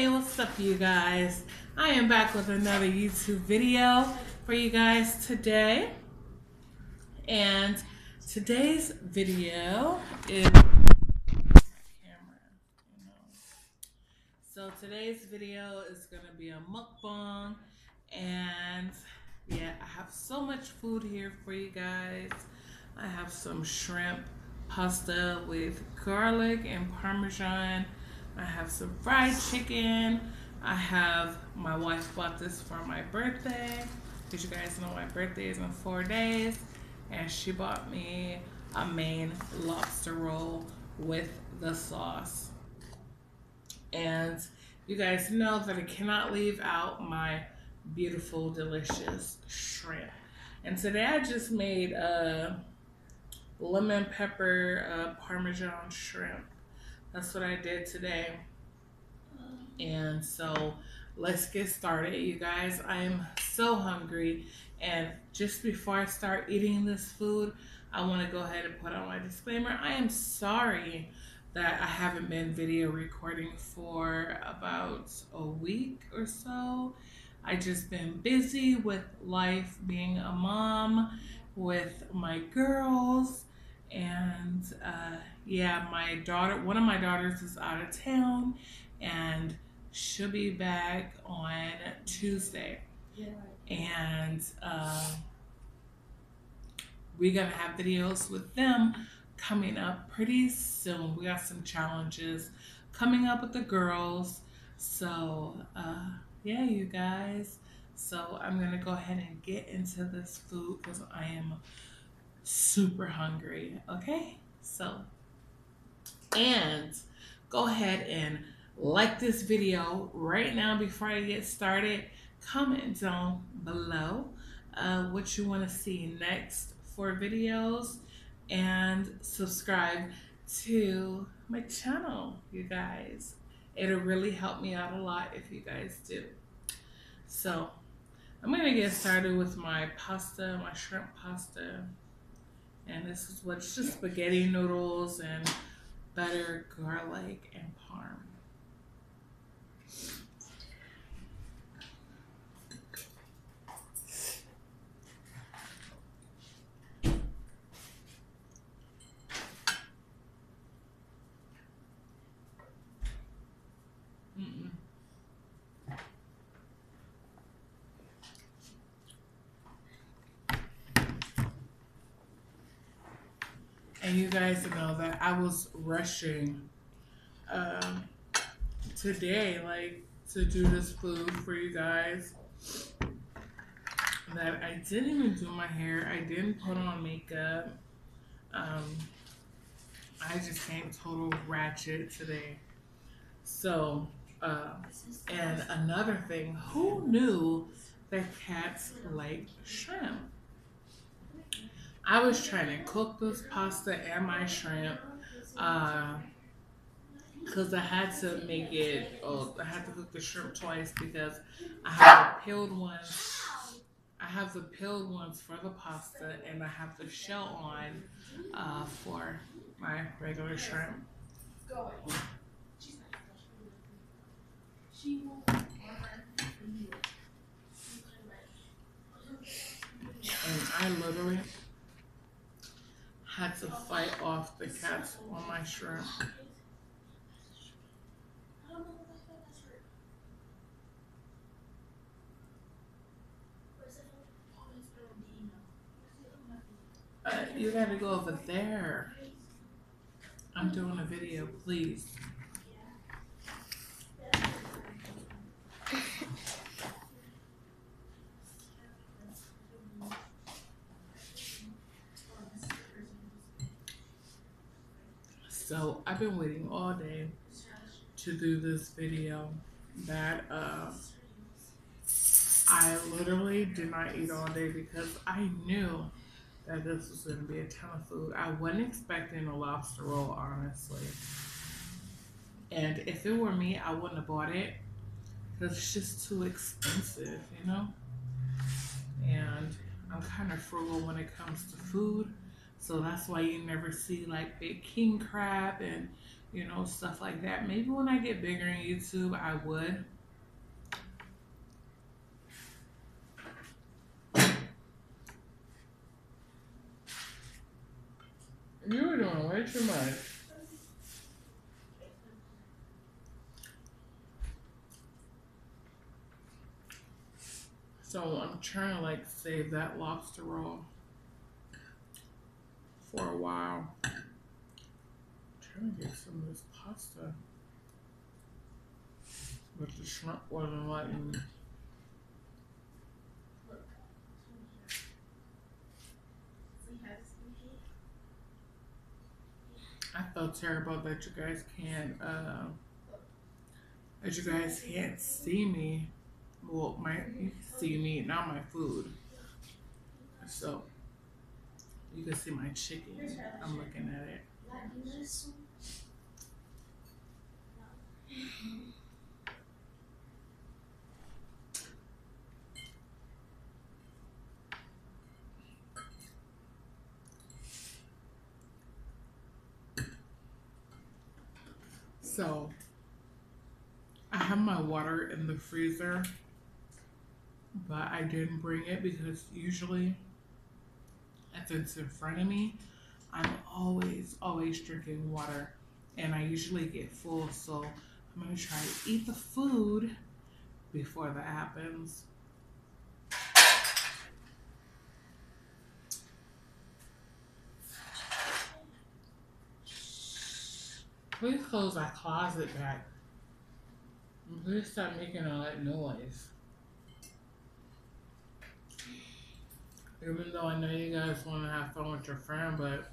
Hey, what's up, you guys? I am back with another YouTube video for you guys today. And today's video is So today's video is gonna be a mukbang and yeah, I have so much food here for you guys. I have some shrimp pasta with garlic and parmesan I have some fried chicken. I have, my wife bought this for my birthday. Because you guys know my birthday is in four days. And she bought me a Maine lobster roll with the sauce. And you guys know that I cannot leave out my beautiful, delicious shrimp. And today I just made a lemon pepper uh, parmesan shrimp that's what I did today. And so let's get started, you guys. I am so hungry. And just before I start eating this food, I want to go ahead and put on my disclaimer. I am sorry that I haven't been video recording for about a week or so. I just been busy with life, being a mom, with my girls, and uh, yeah, my daughter, one of my daughters is out of town, and she'll be back on Tuesday. Yeah. And uh, we're gonna have videos with them coming up pretty soon. We got some challenges coming up with the girls. So uh, yeah, you guys. So I'm gonna go ahead and get into this food because I am super hungry. Okay, so, and go ahead and like this video right now before I get started. Comment down below uh, what you want to see next for videos and subscribe to my channel, you guys. It'll really help me out a lot if you guys do. So, I'm going to get started with my pasta, my shrimp pasta. And this is what's just spaghetti noodles and butter, garlic, and parm. Guys know that I was rushing um, today, like to do this food for you guys. That I didn't even do my hair. I didn't put on makeup. Um, I just came total ratchet today. So, uh, and another thing, who knew that cats like shrimp? I was trying to cook this pasta and my shrimp because uh, I had to make it, oh, I had to cook the shrimp twice because I have the peeled ones. I have the peeled ones for the pasta and I have the shell on uh, for my regular shrimp. And I literally had to fight off the cats on my shrimp. Uh, you gotta go over there. I'm doing a video, please. So I've been waiting all day to do this video that uh, I literally did not eat all day because I knew that this was going to be a ton of food. I wasn't expecting a lobster roll, honestly. And if it were me, I wouldn't have bought it because it's just too expensive, you know? And I'm kind of frugal when it comes to food. So that's why you never see like big king crab and you know, stuff like that. Maybe when I get bigger in YouTube, I would. You were doing way too much. So I'm trying to like save that lobster roll for a while. I'm trying to get some of this pasta. But the shrimp wasn't letting me. I felt terrible that you guys can't uh, that you guys can't see me. Well, my see me, not my food. So can see my chicken. I'm looking at it. So I have my water in the freezer, but I didn't bring it because usually if it's in front of me, I'm always, always drinking water and I usually get full. So I'm gonna try to eat the food before that happens. Please close that closet back. Please stop making all that noise. Even though I know you guys want to have fun with your friend, but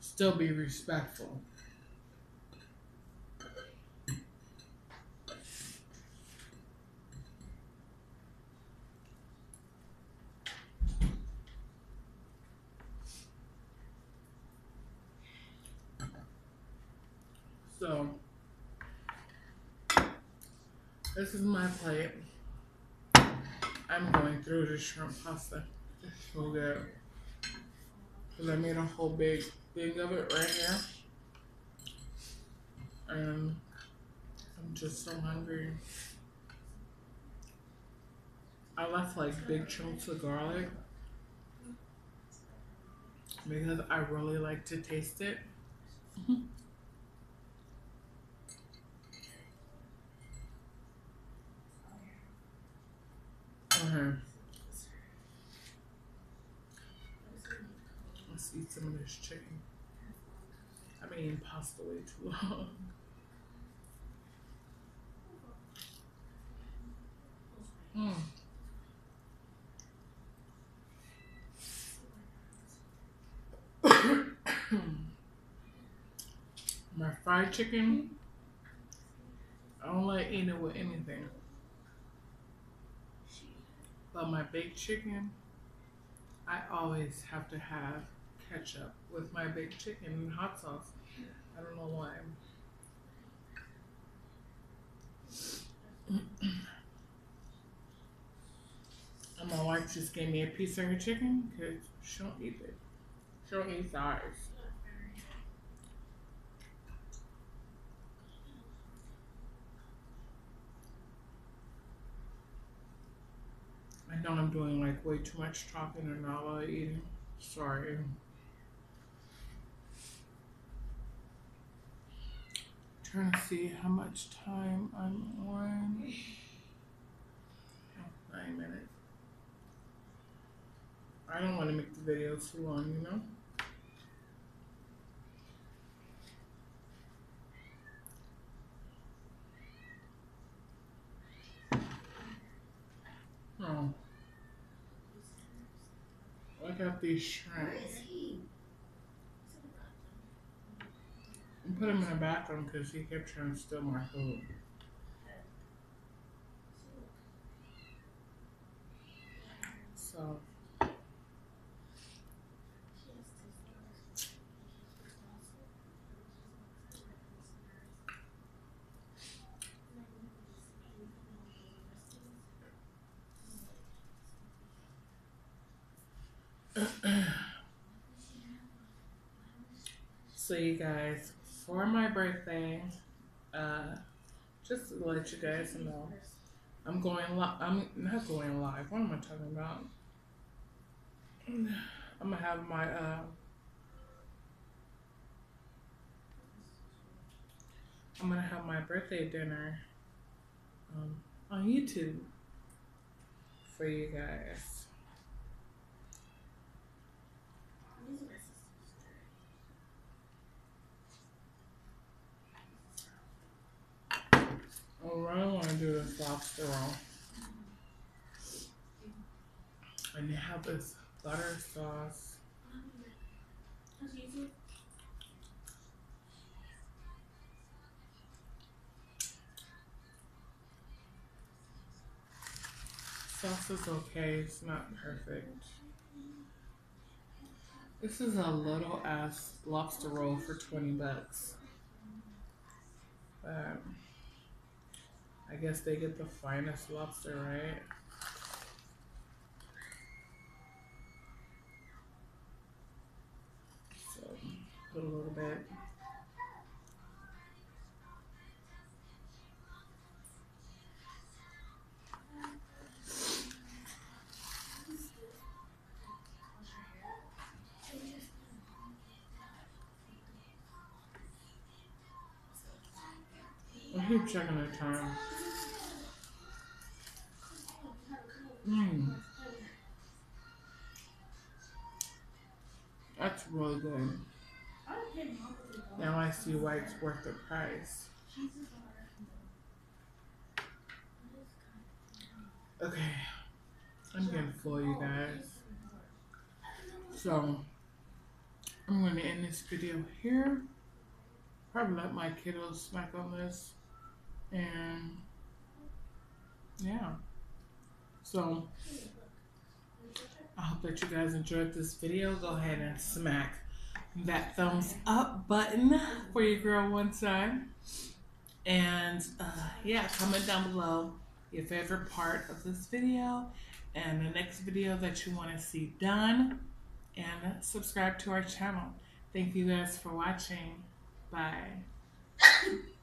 still be respectful. So, this is my plate. I'm going through the shrimp pasta. So good. Because I made a whole big thing of it right here. And I'm just so hungry. I left like big chunks of garlic because I really like to taste it. Okay. Let's eat some of this chicken. I've been eating too long. Mm. My fried chicken, I don't like eating it with anything. But my baked chicken, I always have to have ketchup with my baked chicken and hot sauce. I don't know why. and my wife just gave me a piece of her chicken because she don't eat it. She don't eat thighs. I know I'm doing like way too much talking and not a lot of eating. Sorry. Trying to see how much time I'm on. Oh, nine minutes. I don't want to make the video too long, you know? Oh. Look at these shrimps. I put him in the bathroom because he kept trying to steal my food. So. So you guys, for my birthday, uh, just to let you guys know, I'm going live. I'm not going live. What am I talking about? I'm gonna have my uh, I'm gonna have my birthday dinner um, on YouTube for you guys. Oh, I want to do is lobster roll. And they have this butter sauce. Sauce is okay, it's not perfect. This is a little ass lobster roll for 20 bucks. Um, I guess they get the finest lobster, right? So, put a little bit. Keep checking the time. Mmm. That's really good. Now I see why it's worth the price. Okay. I'm getting full, you guys. So, I'm going to end this video here. Probably let my kiddos snack on this. And, yeah. So, I hope that you guys enjoyed this video. Go ahead and smack that thumbs up button for your girl one time. And uh, yeah, comment down below your favorite part of this video and the next video that you want to see done. And subscribe to our channel. Thank you guys for watching. Bye.